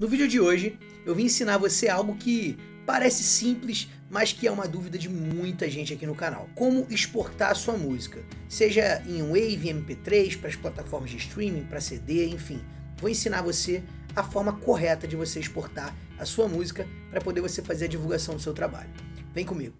No vídeo de hoje, eu vim ensinar você algo que parece simples, mas que é uma dúvida de muita gente aqui no canal. Como exportar a sua música, seja em Wave, MP3, para as plataformas de streaming, para CD, enfim. Vou ensinar você a forma correta de você exportar a sua música para poder você fazer a divulgação do seu trabalho. Vem comigo.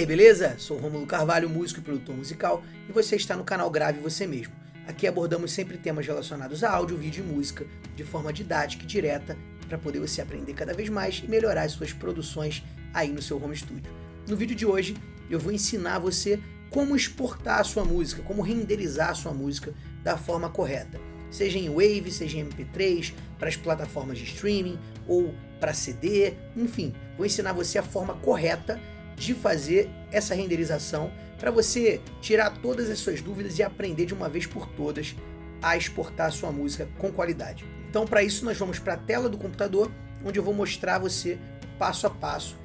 Aí, beleza? Sou Romulo Carvalho, músico e produtor musical, e você está no canal Grave Você Mesmo. Aqui abordamos sempre temas relacionados a áudio, vídeo e música, de forma didática e direta, para poder você aprender cada vez mais e melhorar as suas produções aí no seu home studio. No vídeo de hoje, eu vou ensinar você como exportar a sua música, como renderizar a sua música da forma correta. Seja em Wave, seja em MP3, para as plataformas de streaming ou para CD, enfim, vou ensinar você a forma correta de fazer essa renderização para você tirar todas as suas dúvidas e aprender de uma vez por todas a exportar a sua música com qualidade. Então, para isso, nós vamos para a tela do computador, onde eu vou mostrar a você passo a passo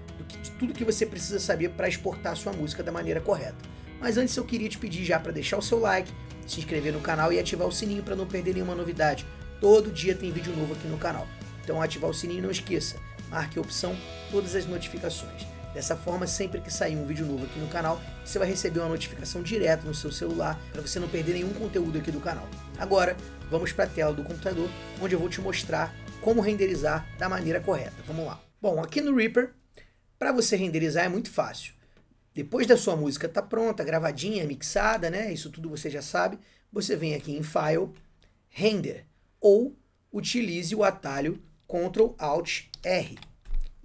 de tudo que você precisa saber para exportar a sua música da maneira correta. Mas antes eu queria te pedir já para deixar o seu like, se inscrever no canal e ativar o sininho para não perder nenhuma novidade. Todo dia tem vídeo novo aqui no canal. Então ativar o sininho não esqueça, marque a opção todas as notificações. Dessa forma, sempre que sair um vídeo novo aqui no canal, você vai receber uma notificação direto no seu celular para você não perder nenhum conteúdo aqui do canal. Agora, vamos para a tela do computador, onde eu vou te mostrar como renderizar da maneira correta. Vamos lá. Bom, aqui no Reaper, para você renderizar é muito fácil. Depois da sua música tá pronta, gravadinha, mixada, né? Isso tudo você já sabe. Você vem aqui em File, Render, ou utilize o atalho Ctrl Alt R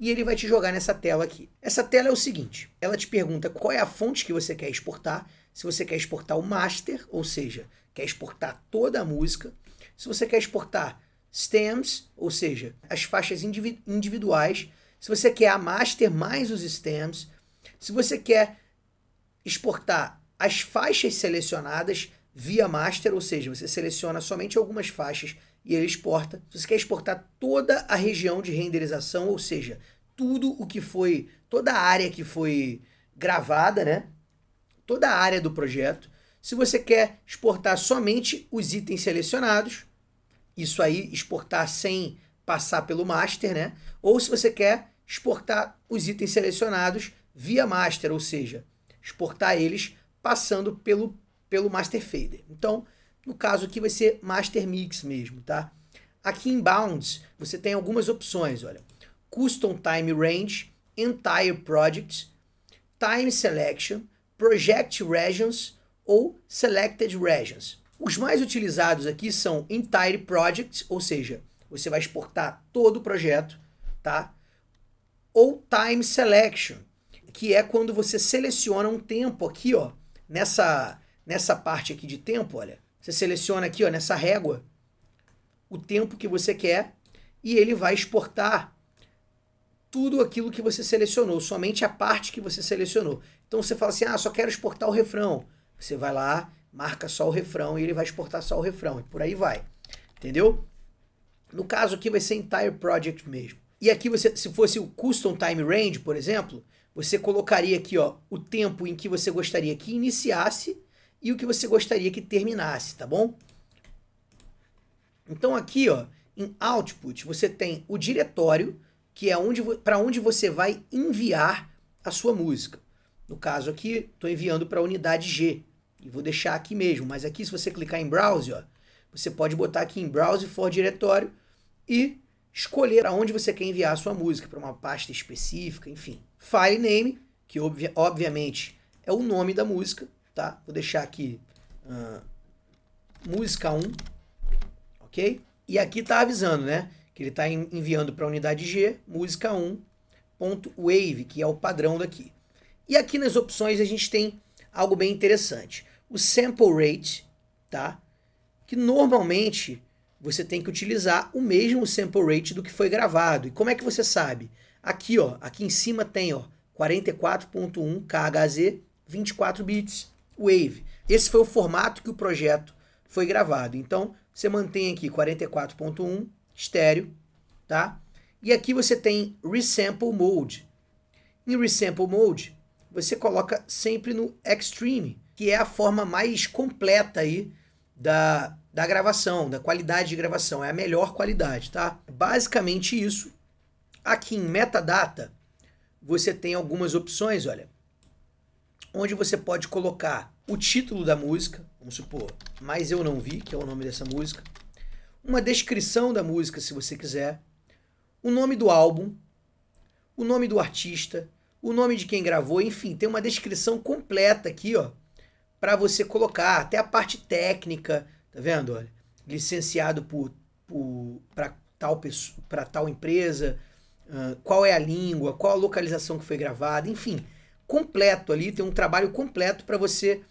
e ele vai te jogar nessa tela aqui. Essa tela é o seguinte, ela te pergunta qual é a fonte que você quer exportar, se você quer exportar o master, ou seja, quer exportar toda a música, se você quer exportar stems, ou seja, as faixas individuais, se você quer a master mais os stems, se você quer exportar as faixas selecionadas via master, ou seja, você seleciona somente algumas faixas e ele exporta. Se você quer exportar toda a região de renderização, ou seja, tudo o que foi, toda a área que foi gravada, né? Toda a área do projeto. Se você quer exportar somente os itens selecionados, isso aí exportar sem passar pelo master, né? Ou se você quer exportar os itens selecionados via master, ou seja, exportar eles passando pelo, pelo master fader. Então, no caso aqui vai ser Master Mix mesmo, tá? Aqui em Bounds você tem algumas opções, olha. Custom Time Range, Entire Project, Time Selection, Project Regions ou Selected Regions. Os mais utilizados aqui são Entire Project, ou seja, você vai exportar todo o projeto, tá? Ou Time Selection, que é quando você seleciona um tempo aqui, ó, nessa nessa parte aqui de tempo, olha, você seleciona aqui, ó, nessa régua, o tempo que você quer e ele vai exportar tudo aquilo que você selecionou, somente a parte que você selecionou. Então você fala assim: "Ah, só quero exportar o refrão". Você vai lá, marca só o refrão e ele vai exportar só o refrão e por aí vai. Entendeu? No caso aqui vai ser entire project mesmo. E aqui você, se fosse o custom time range, por exemplo, você colocaria aqui, ó, o tempo em que você gostaria que iniciasse e o que você gostaria que terminasse, tá bom? Então aqui, ó, em Output, você tem o diretório, que é onde, para onde você vai enviar a sua música. No caso aqui, estou enviando para a unidade G. E vou deixar aqui mesmo, mas aqui se você clicar em Browse, ó, você pode botar aqui em Browse for diretório e escolher aonde você quer enviar a sua música, para uma pasta específica, enfim. File name, que obvi obviamente é o nome da música, tá? Vou deixar aqui uh, música 1, ok? E aqui tá avisando, né? Que ele está enviando para a unidade G, música 1.wave, que é o padrão daqui. E aqui nas opções a gente tem algo bem interessante. O sample rate, tá? Que normalmente você tem que utilizar o mesmo sample rate do que foi gravado. E como é que você sabe? Aqui, ó, aqui em cima tem, ó, 44.1 KHZ, 24 bits. Wave. Esse foi o formato que o projeto foi gravado. Então, você mantém aqui 44.1 estéreo, tá? E aqui você tem Resample Mode. Em Resample Mode, você coloca sempre no Extreme, que é a forma mais completa aí da, da gravação, da qualidade de gravação. É a melhor qualidade, tá? Basicamente isso. Aqui em metadata, você tem algumas opções, olha, onde você pode colocar o título da música, vamos supor, Mas Eu Não Vi, que é o nome dessa música, uma descrição da música, se você quiser, o nome do álbum, o nome do artista, o nome de quem gravou, enfim, tem uma descrição completa aqui, ó, para você colocar, até a parte técnica, tá vendo? Olha, licenciado por, por para tal para tal empresa, uh, qual é a língua, qual a localização que foi gravada, enfim, completo ali, tem um trabalho completo para você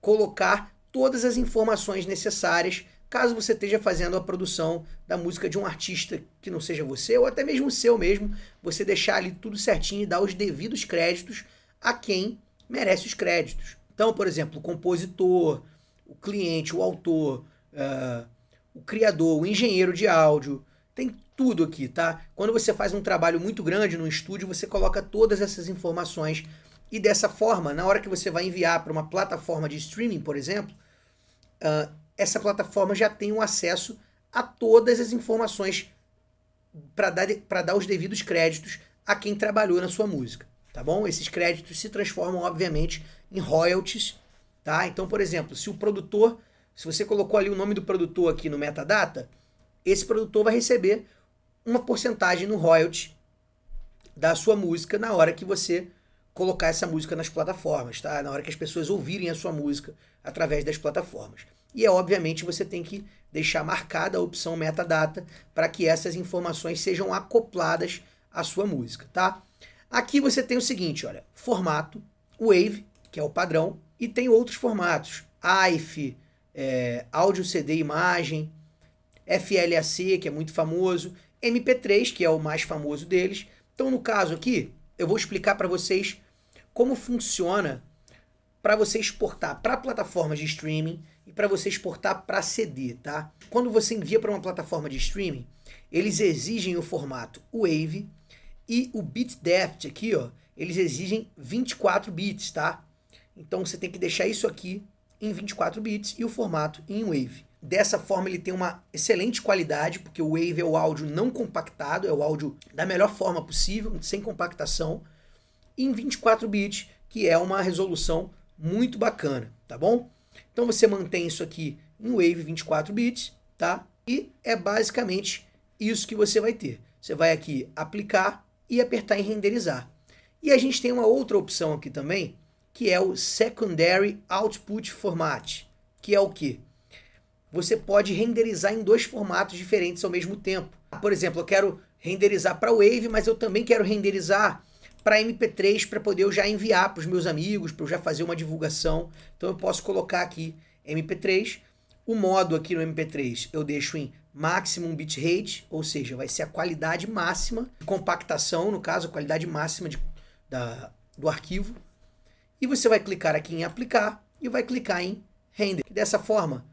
colocar todas as informações necessárias caso você esteja fazendo a produção da música de um artista que não seja você, ou até mesmo seu mesmo, você deixar ali tudo certinho e dar os devidos créditos a quem merece os créditos. Então, por exemplo, o compositor, o cliente, o autor, uh, o criador, o engenheiro de áudio, tem tudo aqui, tá? Quando você faz um trabalho muito grande no estúdio, você coloca todas essas informações e dessa forma, na hora que você vai enviar para uma plataforma de streaming, por exemplo, uh, essa plataforma já tem um acesso a todas as informações para dar, dar os devidos créditos a quem trabalhou na sua música, tá bom? Esses créditos se transformam, obviamente, em royalties, tá? Então, por exemplo, se o produtor, se você colocou ali o nome do produtor aqui no metadata, esse produtor vai receber uma porcentagem no royalty da sua música na hora que você colocar essa música nas plataformas, tá? Na hora que as pessoas ouvirem a sua música através das plataformas. E é obviamente você tem que deixar marcada a opção metadata para que essas informações sejam acopladas à sua música, tá? Aqui você tem o seguinte, olha, formato, Wave, que é o padrão, e tem outros formatos, AIF, é, áudio CD imagem, FLAC, que é muito famoso, MP3, que é o mais famoso deles. Então, no caso aqui, eu vou explicar para vocês como funciona para você exportar para plataformas de streaming e para você exportar para CD, tá? Quando você envia para uma plataforma de streaming, eles exigem o formato WAV e o bit depth aqui, ó, eles exigem 24 bits, tá? Então você tem que deixar isso aqui em 24 bits e o formato em WAV. Dessa forma ele tem uma excelente qualidade, porque o WAV é o áudio não compactado, é o áudio da melhor forma possível, sem compactação, em 24 bits, que é uma resolução muito bacana, tá bom? Então você mantém isso aqui em Wave 24 bits, tá? E é basicamente isso que você vai ter. Você vai aqui aplicar e apertar em renderizar. E a gente tem uma outra opção aqui também, que é o Secondary Output Format, que é o que? Você pode renderizar em dois formatos diferentes ao mesmo tempo. Por exemplo, eu quero renderizar para Wave, mas eu também quero renderizar para MP3 para poder eu já enviar para os meus amigos, para eu já fazer uma divulgação. Então eu posso colocar aqui MP3. O modo aqui no MP3 eu deixo em maximum bitrate, ou seja, vai ser a qualidade máxima de compactação, no caso, a qualidade máxima de, da, do arquivo. E você vai clicar aqui em aplicar e vai clicar em render. Dessa forma,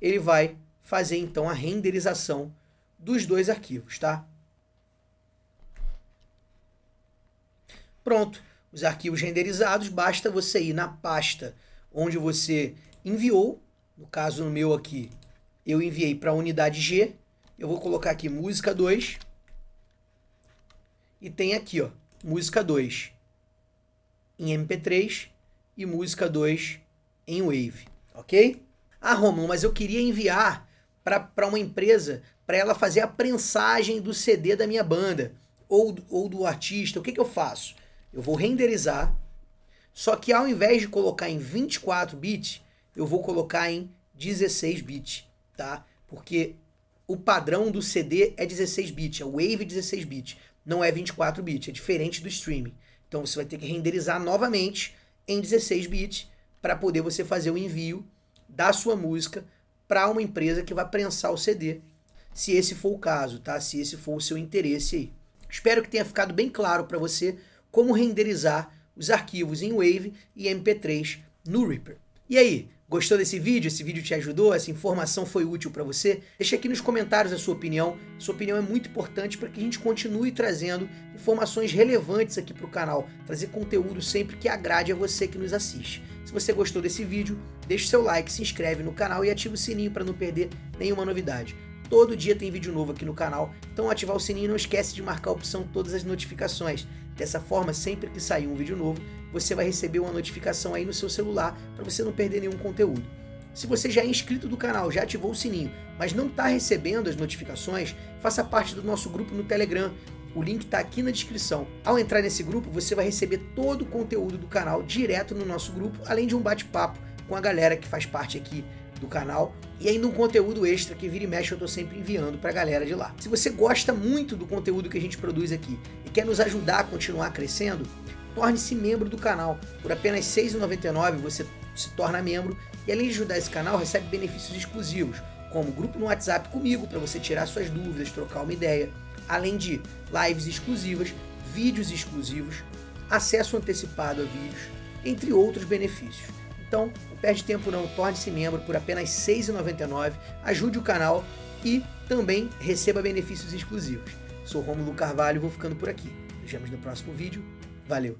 ele vai fazer então a renderização dos dois arquivos, tá? Pronto, os arquivos renderizados, basta você ir na pasta onde você enviou, no caso no meu aqui, eu enviei para a unidade G, eu vou colocar aqui música 2, e tem aqui, ó, música 2 em MP3 e música 2 em Wave, ok? Ah, Romulo, mas eu queria enviar para uma empresa para ela fazer a prensagem do CD da minha banda ou, ou do artista. O que, que eu faço? Eu vou renderizar, só que ao invés de colocar em 24 bits, eu vou colocar em 16 bits, tá? Porque o padrão do CD é 16 bits, é Wave 16 bits, não é 24 bits, é diferente do streaming. Então você vai ter que renderizar novamente em 16 bits para poder você fazer o envio da sua música para uma empresa que vai prensar o CD, se esse for o caso, tá? Se esse for o seu interesse aí. Espero que tenha ficado bem claro para você como renderizar os arquivos em Wave e MP3 no Reaper. E aí, Gostou desse vídeo? Esse vídeo te ajudou? Essa informação foi útil para você? Deixa aqui nos comentários a sua opinião. Sua opinião é muito importante para que a gente continue trazendo informações relevantes aqui para o canal, trazer conteúdo sempre que agrade a você que nos assiste. Se você gostou desse vídeo, deixe seu like, se inscreve no canal e ativa o sininho para não perder nenhuma novidade. Todo dia tem vídeo novo aqui no canal, então ativar o sininho não esquece de marcar a opção todas as notificações. Dessa forma, sempre que sair um vídeo novo, você vai receber uma notificação aí no seu celular para você não perder nenhum conteúdo. Se você já é inscrito do canal, já ativou o sininho, mas não está recebendo as notificações, faça parte do nosso grupo no Telegram. O link está aqui na descrição. Ao entrar nesse grupo, você vai receber todo o conteúdo do canal direto no nosso grupo, além de um bate-papo com a galera que faz parte aqui do canal e ainda um conteúdo extra que vira e mexe eu tô sempre enviando pra galera de lá. Se você gosta muito do conteúdo que a gente produz aqui e quer nos ajudar a continuar crescendo, torne-se membro do canal. Por apenas R$ 6,99 você se torna membro e além de ajudar esse canal, recebe benefícios exclusivos, como grupo no WhatsApp comigo para você tirar suas dúvidas, trocar uma ideia, além de lives exclusivas, vídeos exclusivos, acesso antecipado a vídeos, entre outros benefícios. Então, não perde tempo não, torne-se membro por apenas R$ 6,99, ajude o canal e também receba benefícios exclusivos. Sou Romulo Carvalho vou ficando por aqui. Nos vemos no próximo vídeo. Valeu!